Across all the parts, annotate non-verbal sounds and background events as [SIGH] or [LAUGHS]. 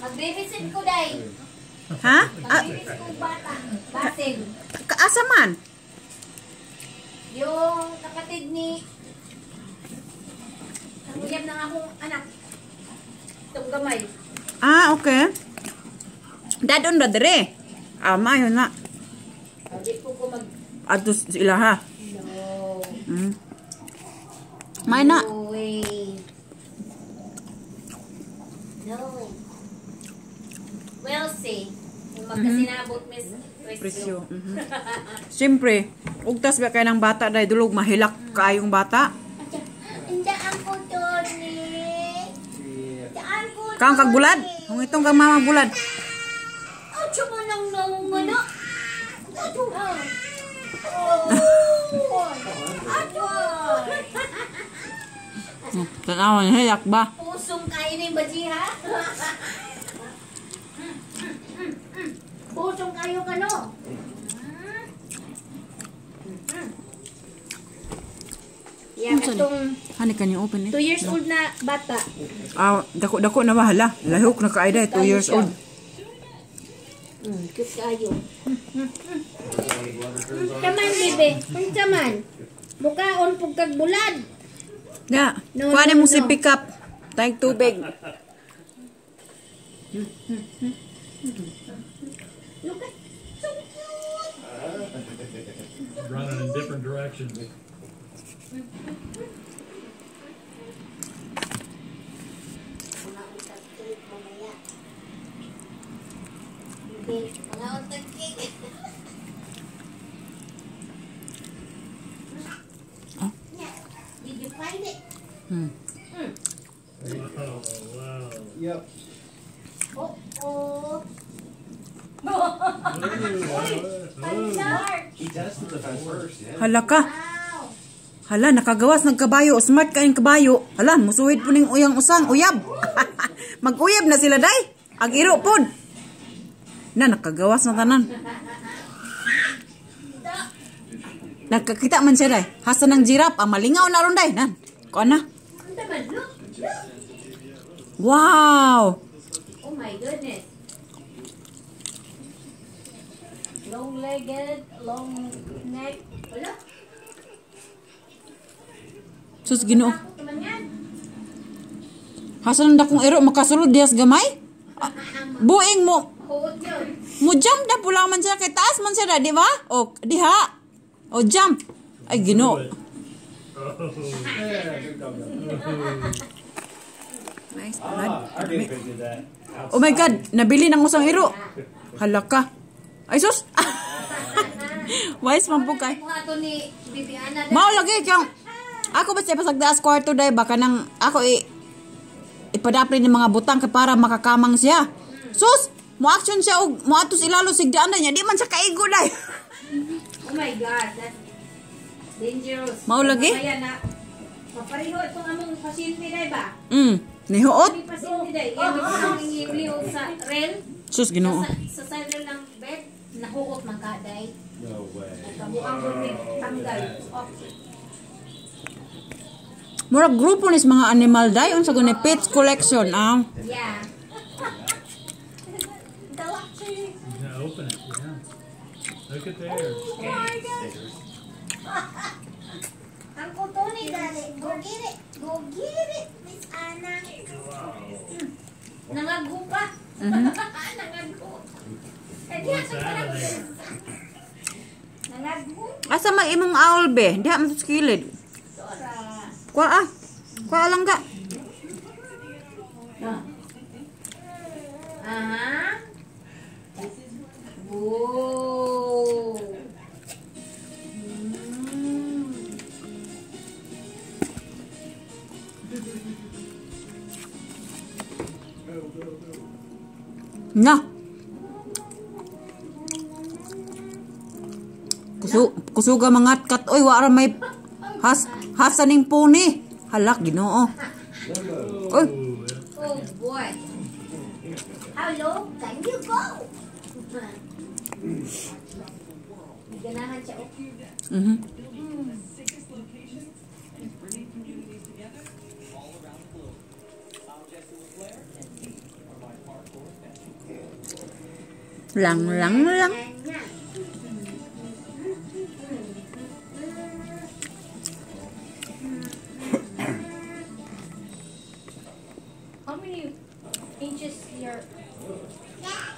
Mag-babysit ko, day. Ha? Ah, Mag-babysit ko bata. Basin. kaasa man? Yung kapatid ni... Ang uyab ng akong anak. Itong gamay. Ah, okay. Dadon ra dire. Ah, maayo na. Hindi ko ko mag... Adto sila ha. No. Mm. May na. No way. No. We'll see. Kung magkasinabot, Miss Presyo. Presyo. Mhm. Siyempre, ugtas ba kay ng bata dahil dulog mahilak kaayong bata. Hindi ang photo ni... Saan po Kang kagbulad. Kung itong kang mama bulad. [LAUGHS] Oh, tsaka nang naungana. Ato. Oh. Ato. Tanawa niya, hilak ba? Pusong kain ng baji, ha? Pusong kayo ka, no? Yeah, itong Hani ka niyo open 2 eh. years old na bata. Ah, dako dako na bahala. Lahok na kaida 2 years old. Mm, cute kayo. Kaman, bebe. Unsa man? Mukhaon pug kag bulad. Ya, No, kuha no, mo si no. pick up. Tayong tubig. Look at so cute. running in different directions. Bebe, mga untag cake. Oh. Did you find it? Hmm. Oh, wow. Yep. Oh, oh. Hala ka. Hala, nakagawas ng kabayo. Smart ka yung kabayo. Hala, musuhid po ning uyang usang. Uyab. [LAUGHS] Mag-uyab na sila, day. Ang iro po. Na, nakagawas na tanan. Nagkakita man siya, day. Hasa ng jirap. Ah, malingaw na ron, day. Nan, kuha na. Ang tagal, look. Look. Wow. Oh my goodness. Long-legged, long neck. Wala. Sus, ginoo. Ako naman yan. Hasa ng dakong iro, makasulod diyas gamay? Ah, buing mo. Huot yun. Mo jump na pula man siya kay taas man siya, di ba? O, diha. O, jump. Ay, ginoo. Nice. Ah, did that. Oh my God, nabili ng usang iro. Hala ka. Ay, sus. [LAUGHS] Wise man po kay. Ni. Mao lagi kang ako ba siya pasagdaas kwarto day baka nang ako i ipadapli ng mga butang para makakamang siya. Sus, mo action siya og mo atos ilalo sigdaan niya di man siya kaigo day. Oh my God. That's dangerous. Mao lagi? Mamaya na. Papareho itong among pasyente na ba? Mm, nihuot. Aming pasyente na. Yan ang ingiliw sa rail. Sus Ginoo. Sa, sa side rail ng bed. Nahuot man ka, day. No way. Kabuang mo tanggal. Oh. Murag grupo nis mga animal day unsa guni pets collection ah. Yeah. [LAUGHS] Galaxy. Open it, yeah. Look at there. Ang kuto ni Dali. Go get it. Go get it, Miss Anna. Hmm. Nangagupa. Nangagu. Eh, di What's ako that pala. in there? Nangagu. Asa may imong owl be? Diha man sa kilid. Dora. Kuha ah. Kuha lang ga. Na. Kusu kusuga mangat kat oy wara may has hasaning puni. Halak Ginoo. Oy, Oh boy. How low can you go? Ganahan siya. mhm. lặng lắng lắng How many inches your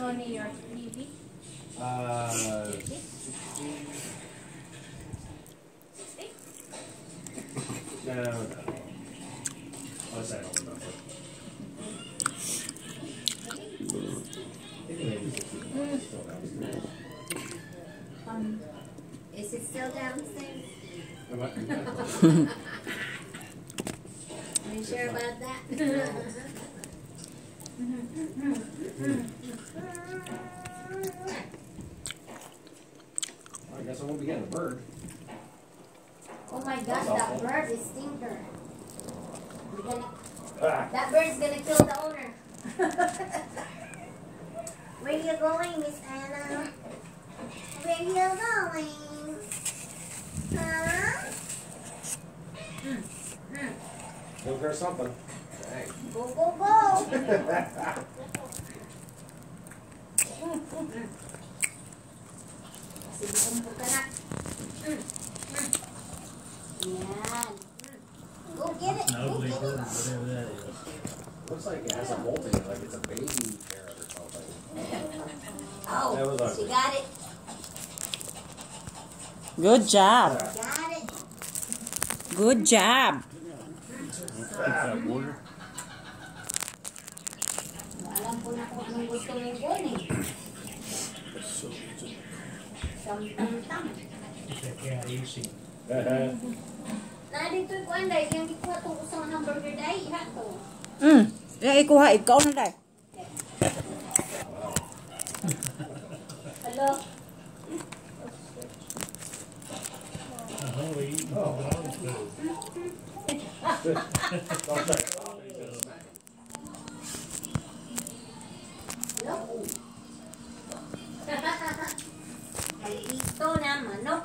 on your TV? Uh, 16. 16? No, no, no. One second. Downstairs? Are you sure about that? I guess I won't be getting a bird. oh my gosh, that bird is stinker. Gonna- Ah, That bird's gonna kill the owner. [LAUGHS] Where are you going, Miss Anna? Where are you going? Look for something. Dang. Go, go, go! Sige, umpo ka na. Yan. Go get it. An Go get it. whatever that is. Looks like it has a bolt in it, like it's a baby parrot or something. Oh, That was she ugly. got it. Good job. Got it. Good job. Alam ko na kung anong gusto mong kunin. Tam-tam-tam. It's a cat eating. Na dito ko anday, yung ikuha to hamburger day, ha to. Mm. Ya, ikuha. Ikaw na dahil. Hello? He eating the dog's food. Hello? May ito na manok.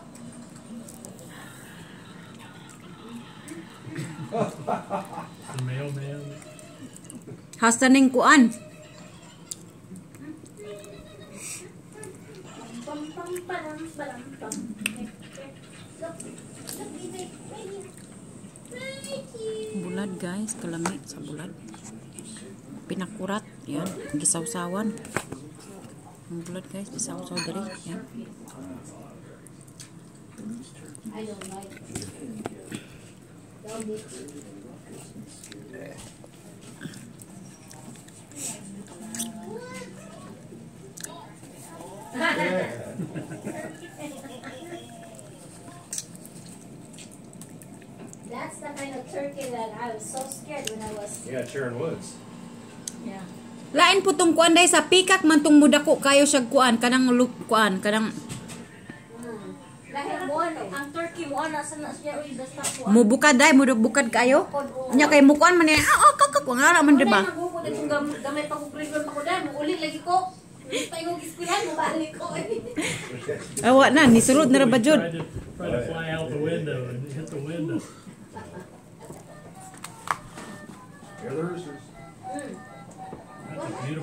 The mailman. Hasta kuan. Pam pam param pam. Look, bulat guys. Kelemik sabulat pinakurat ya. Gisawsawan bulat guys. Gisawsaw dari ya. Kind of turkey that I was so scared when I was. Yeah, Sharon Woods. Yeah. Lain po tong kuan day sa pikak man tong mudako kayo siya kuan kanang look kuan kanang Dahil mo ano? Ang turkey mo ana sa siya uy basta ko. mubukad day mudubukad kayo. Nya kay mukuan man ni ah oh, kakak ko nga man di ba? Na gam- gamay pa ko prison pa ko dahil ulit lagi ko. Hindi pa yung iskwilan mo balik ko. Awa na nisulod na ra ba jud? Tried to fly out the window and hit the window. Here are That's a beautiful.